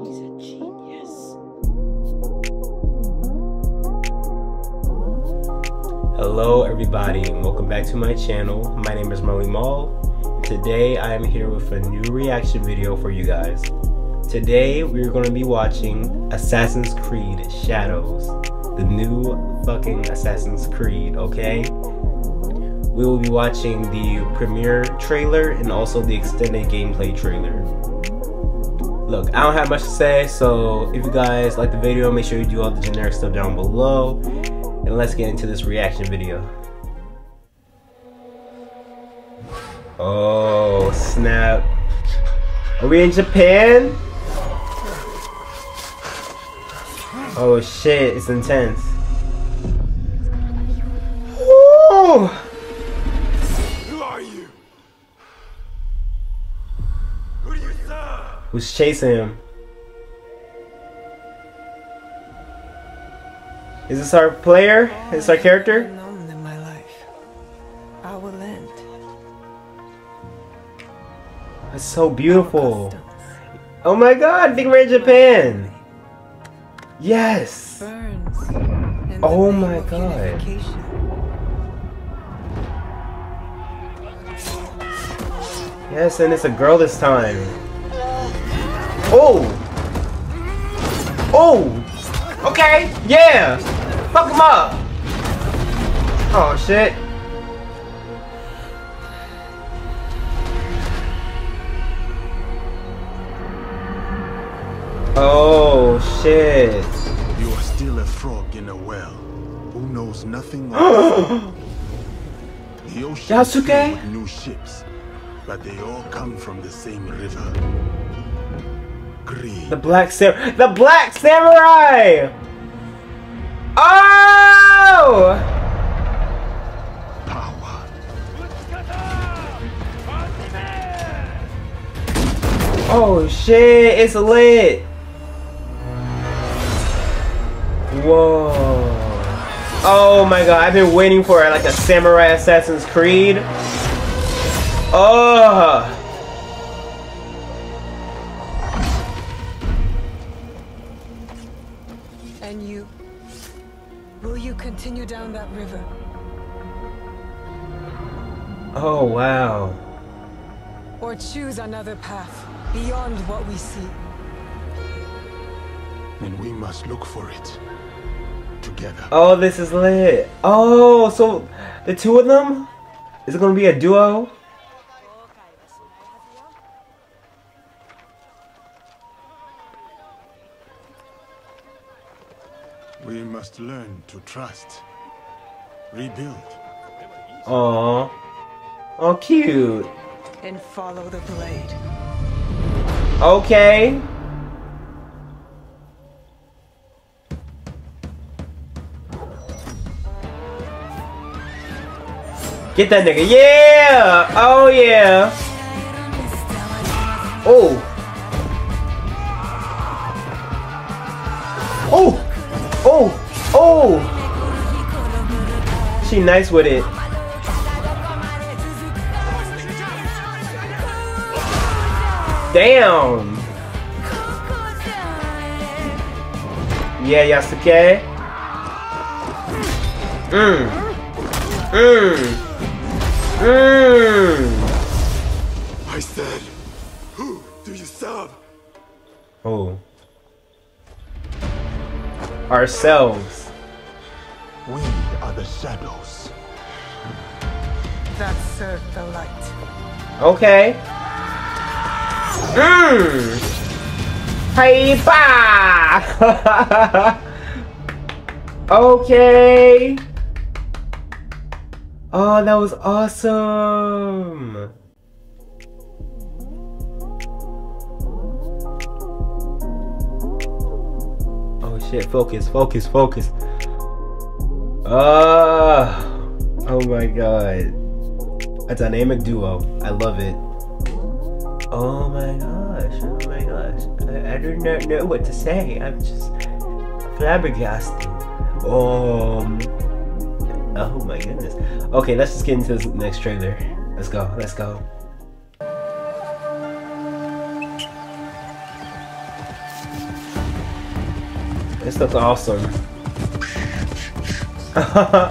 He's a genius. Hello everybody and welcome back to my channel. My name is Marleymarl. Today I am here with a new reaction video for you guys. Today we're going to be watching Assassin's Creed Shadows. The new fucking Assassin's Creed, okay? We will be watching the premiere trailer and also the extended gameplay trailer. Look, I don't have much to say, so if you guys like the video, make sure you do all the generic stuff down below. And let's get into this reaction video. Oh, snap. Are we in Japan? Oh shit, it's intense. Woo! Who's chasing him? Is this our player? Is this our character? Known my life. I will end. It's so beautiful. Oh my god, Japan! Yes! burns. in the Oh my God. Yes, and it's a girl this time. Oh! Oh! Okay, yeah! Fuck him up! Oh shit. Oh shit. You are still a frog in a well who knows nothing of the ocean Yasuke? new ships, but they all come from the same river. The black sam the black samurai! Oh! power. Oh shit, it's lit. Whoa. Oh my god, I've been waiting for like a samurai Assassin's Creed. Oh. And you? Will you continue down that river? Oh wow. Or choose another path beyond what we see? And we must look for it together. Oh, this is lit. Oh, so the two of them? Is it gonna be a duo? We must learn to trust, rebuild. Aw. Oh, cute. And follow the blade. Okay. Get that nigga. Yeah! Oh, yeah. Oh. She nice with it. Damn. Yeah, Yasuke. Mmm. Mmm. Mmm. I said, who do you serve? Oh. Ourselves. We are the shadows. That serve the light. Okay. Mmm. Paper. okay. Oh, that was awesome. Oh shit, focus, focus, focus. Ah. oh my god. A dynamic duo. I love it. Oh my gosh. Oh my gosh. I, I do not know what to say. I'm just flabbergasted. Um. Oh my goodness. Okay, let's just get into this next trailer. Let's go. Let's go. This looks awesome.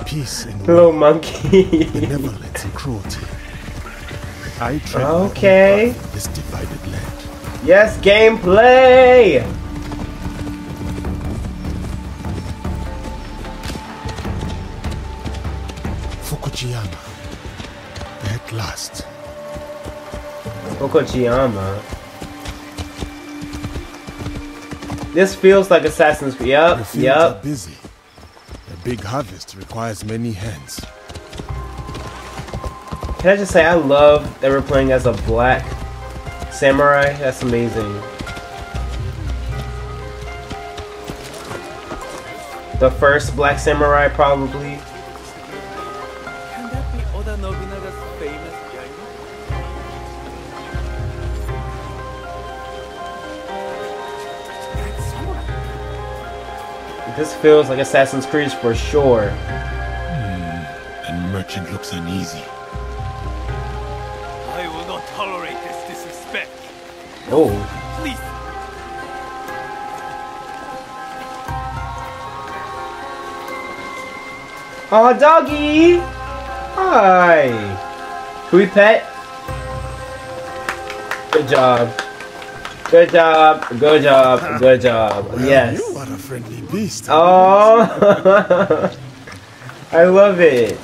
Peace in the Little monkey. benevolence and cruelty. I Okay. this divided land. yes, gameplay. Fukuchiyama. At last. Okojiyama. This feels like Assassin's Creed. Fields are busy. A big harvest requires many hands. Can I just say, I love that we're playing as a black samurai. That's amazing. The first black samurai, probably. This feels like Assassin's Creed for sure. Hmm, and merchant looks uneasy. I will not tolerate this disrespect. Oh, Please, oh, doggy! Hi. Can we pet? Good job. Good job. Good job. Good job. Yes. You are a friendly beast. Oh, I love it.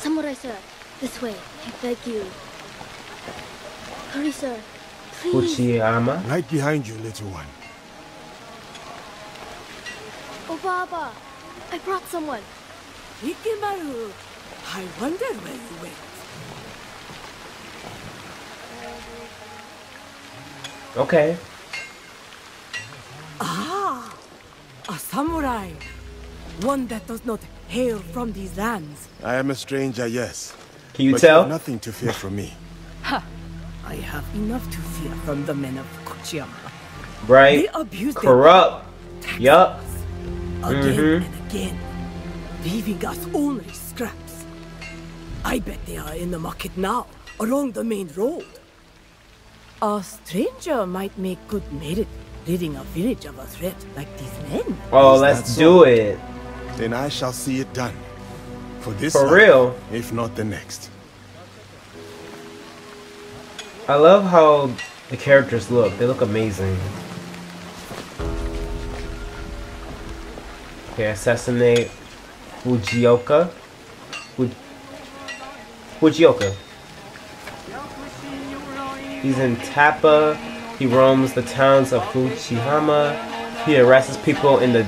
Samurai sir, this way. I beg you. Hurry, sir. Please. Uchiyama. Right behind you, little one. Oh, Baba. I brought someone. Ikemaru, I wonder where you went. Okay. Ah, a samurai. One that does not hail from these lands. I am a stranger, yes. Can you but tell? have nothing to fear from me. Ha! I have enough to fear from the men of Kochiyama. right? They abuse their Corrupt. Yup. again Mhm. and again, leaving us only scraps. I bet they are in the market now, along the main road. A stranger might make good merit, ridding a village of a threat like these men. Oh, let's do so? it. Then I shall see it done. For this For real. if not the next. I love how the characters look. They look amazing. Okay, assassinate Fujioka. Fu- Fujioka. He's in Tamba. He roams the towns of Fukuchiyama. He harasses people in the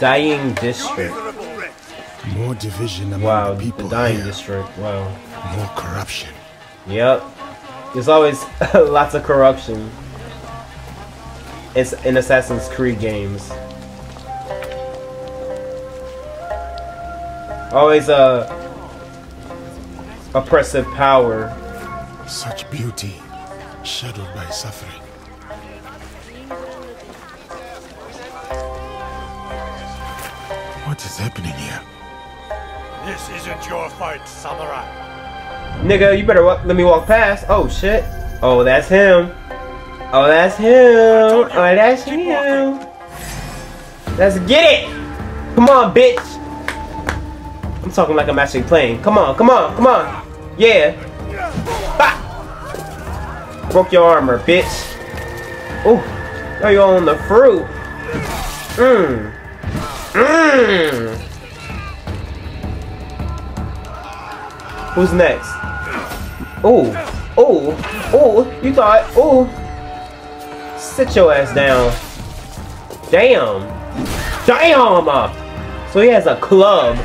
dying district. More division among Wow, the people the dying here. district. Wow. More corruption. Yep. There's always lots of corruption. It's in Assassin's Creed games. Always a oppressive power. Such beauty, shadowed by suffering. What is happening here? This isn't your fight, samurai. Nigga, you better let me walk past. Oh shit. Oh, that's him. Oh, that's him. Oh, that's him. Let's get it. Come on, bitch. I'm talking like I'm actually playing. Come on, come on, come on. Yeah. Bah. Broke your armor, bitch. Oh, now you're on the fruit. Mmm. Mmm. Who's next? Oh, oh, oh, you thought, oh. Sit your ass down. Damn. Damn! So he has a club.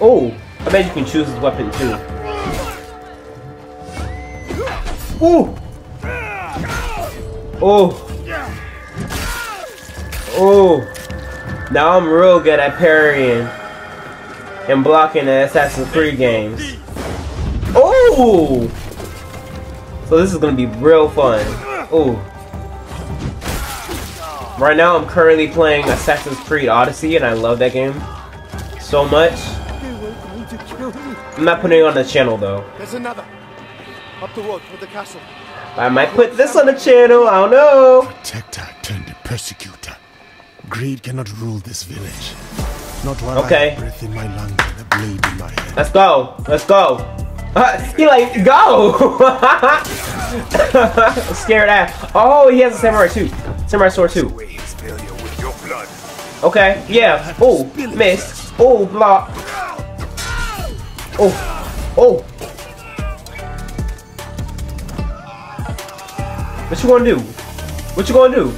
Oh, I bet you can choose his weapon too. Ooh. Oh. Oh. Now I'm real good at parrying and blocking in Assassin's Creed games. Oh! So this is gonna be real fun. Oh. Right now I'm currently playing Assassin's Creed Odyssey and I love that game so much. They were going to kill me. I'm not putting it on the channel though. There's another. Up the road for the castle. I might put this on the channel. I don't know. Protector turned the persecutor. Greed cannot rule this village. Not while Okay. I have breath in my lungs and a blade in my hand. Let's go. Let's go. Uh, he like go. Scared ass. Oh, he has a samurai too. Samurai sword too. Okay. Yeah. Oh, miss. Oh, block. Oh. Oh. What you gonna do? What you gonna do?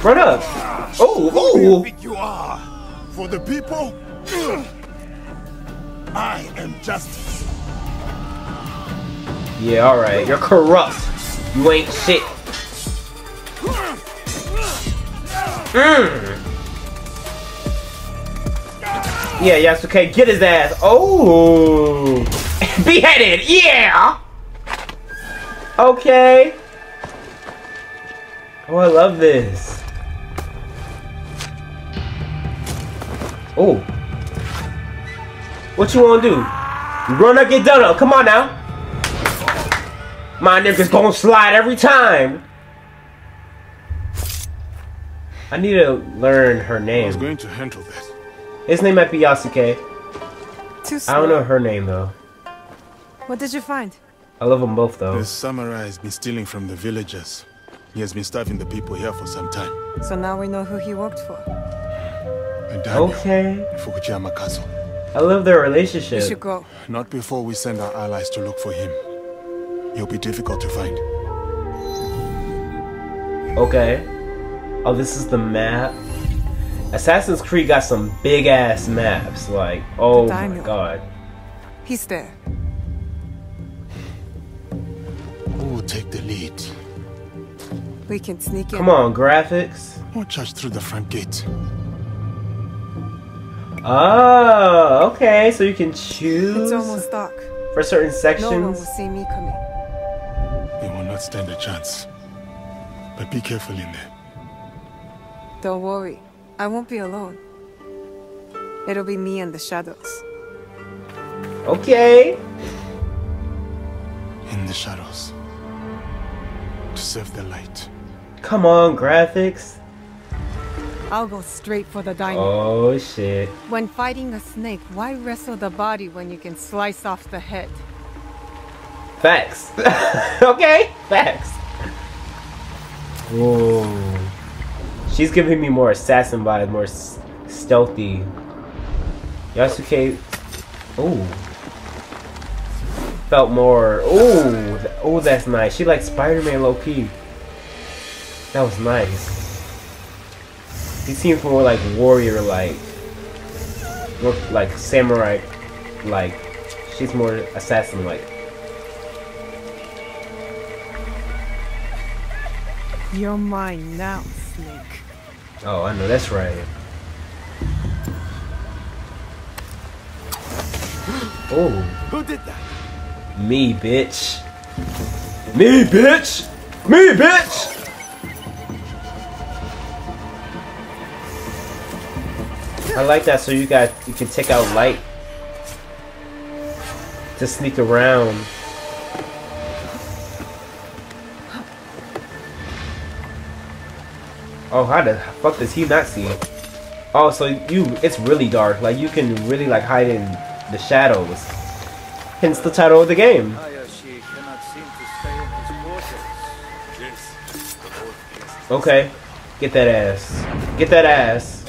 Run up. Oh. Oh. you are? For the people? I am justice. Yeah. All right. You're corrupt. You ain't shit. Mm. Yeah, yes, okay, get his ass. Oh! Beheaded, yeah! Okay. Oh, I love this. Oh. What you wanna do? Run up, get done up. Come on now. My niggas gonna slide every time. I need to learn her I was name. going to handle that. His name might be Yasuke. Too I don't know her name though. What did you find? I love them both though. The samurai has been stealing from the villagers. He has been starving the people here for some time. So now we know who he worked for. And Daniel, Okay. Fukuchiyama Castle. I love their We relationship. should go. Not before we send our allies to look for him. He'll be difficult to find. Okay. Oh, this is the map. Assassin's Creed got some big ass maps. Like, oh my god. He's there. Who will take the lead? We can sneak in. Come on, graphics. Or charge through the front gate? Oh, okay. So you can choose It's almost dark. for certain sections. No one sections. will see me coming. They will not stand a chance. But be careful in there. Don't worry. I won't be alone. It'll be me and the shadows. Okay. In the shadows. To serve the light. Come on, graphics. I'll go straight for the diamond. Oh shit. When fighting a snake, why wrestle the body when you can slice off the head? Facts. okay, facts. Whoa. She's giving me more assassin vibes, more s- stealthy. Yasuke. Ooh. Felt more. Ooh. Ooh, that's nice. She like Spider-Man low key. That was nice. He seems more like warrior, like more like samurai, like she's more assassin like. You're mine now, snake. Oh, I know that's right. Oh, Who did that? me, bitch. Me, bitch. Me, bitch. I like that. So you got you can take out light to sneak around. Oh, how the fuck does he not see? Oh, so you, it's really dark. Like, you can really, like, hide in the shadows. Hence the title of the game. Okay. Get that ass. Get that ass.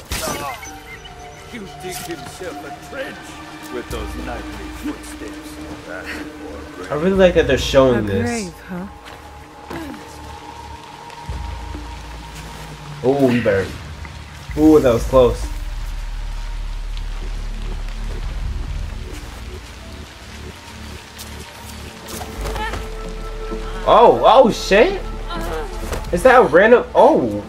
I really like that they're showing this. huh? Oh, we better. Ooh, that was close. Oh, oh shit! Is that a random? Oh,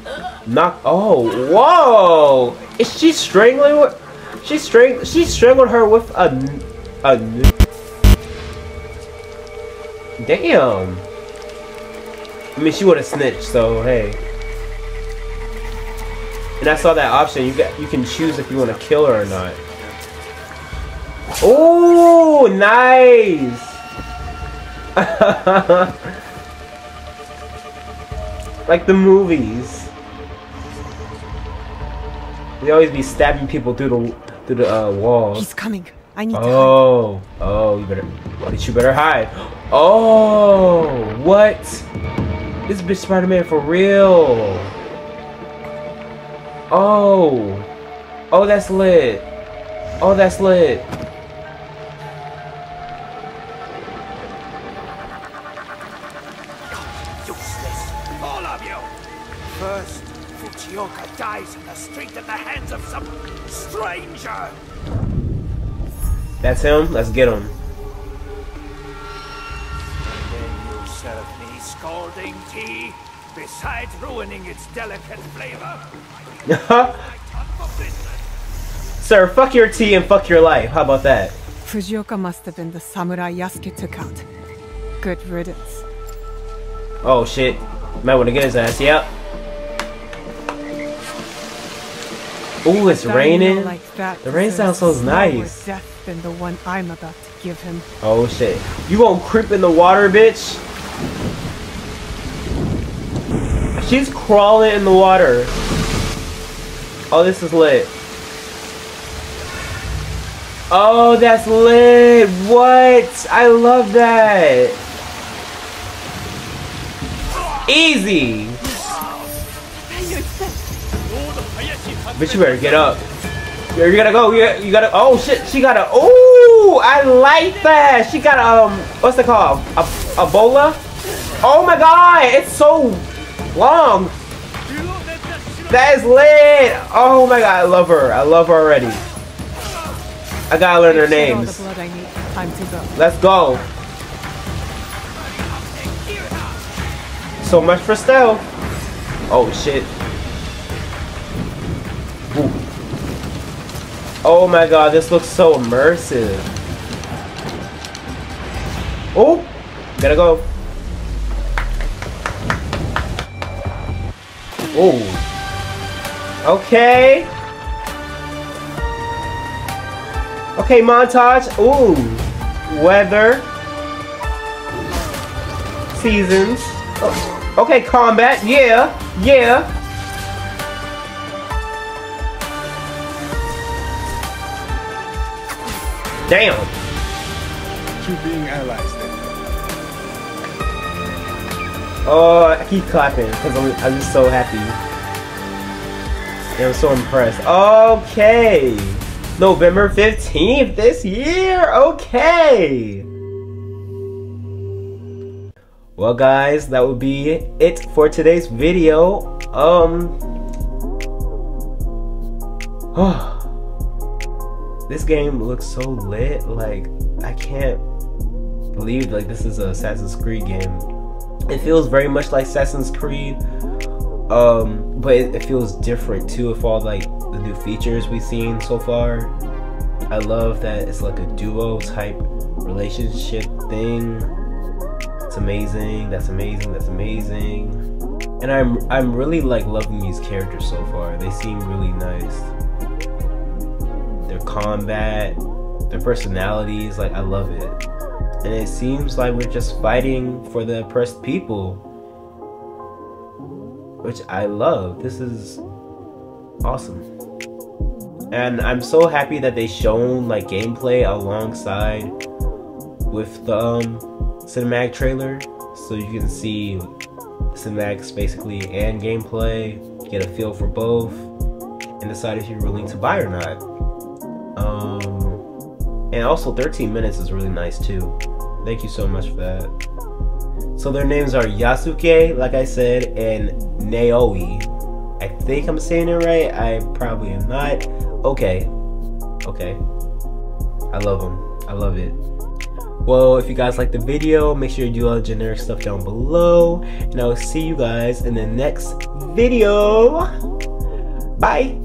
knock! Oh, whoa! Is she strangling? With, she strang. She strangled her with a, a. Damn. I mean, she would have snitched. So hey. And I saw that option. You got you can choose if you want to kill her or not. Oh, nice. Like the movies. They always be stabbing people through the through the uh, walls. He's coming. I need to. Oh, oh, you better, but you better hide. Oh, what? This bitch Spider-Man for real. Oh, oh, that's lit. Oh, that's lit. Useless, all of you! First, Fujioka dies in the street at the hands of some stranger! That's him. Let's get him. Serve me scalding tea, besides ruining its delicate flavor. My tongue for business. Sir, fuck your tea and fuck your life. How about that? Fujioka must have been the samurai Yasuke took out. Good riddance. Oh shit. Might want to get his ass. Yep. Ooh, it's Dying raining. Like that The rain deserves sounds so a slower nice. Death than the one I'm about to give him. Oh shit. You won't creep in the water, bitch? She's crawling in the water. Oh, this is lit. Oh, that's lit. What? I love that. Easy. Bitch, you better get up. You gotta go. You, gotta. Oh shit, she got a. Oh, I like that. She got um, what's it called? A, a bola. Oh my god, it's so long. That is lit. Oh my god, I love her. I love her already. I gotta learn her names. the blood I need. Time to go. Let's go. So much for stealth. Oh shit. Ooh. Oh my god, this looks so immersive. Oh, gotta go. Oh. Okay. Okay, montage. Ooh. Weather. Seasons. Oh, Okay, combat. Yeah. Yeah. Damn. Two being allies Oh, I keep clapping because I'm, I'm just so happy. I'm so impressed. Okay. November 15th this year. Okay. Well, guys, that would be it for today's video. Um. this game looks so lit. Like, I can't believe like this is a Assassin's Creed game. It feels very much like Assassin's Creed, um, but it, it feels different too with all like the new features we've seen so far. I love that it's like a duo type relationship thing. It's amazing. That's amazing. That's amazing. And I'm I'm really like loving these characters so far. They seem really nice. Their combat, their personalities, like I love it. And it seems like we're just fighting for the oppressed people. Which I love. This is awesome. And I'm so happy that they shown like gameplay alongside with the um, cinematic trailer. So you can see cinematics basically and gameplay, get a feel for both, and decide if you're willing to buy or not. Um, and also 13 minutes is really nice too. Thank you so much for that. So their names are Yasuke, like I said, and Naoi. I think I'm saying it right. I probably am not. Okay. Okay. I love them. I love it. Well, if you guys like the video, make sure you do all the generic stuff down below. And I'll see you guys in the next video. Bye.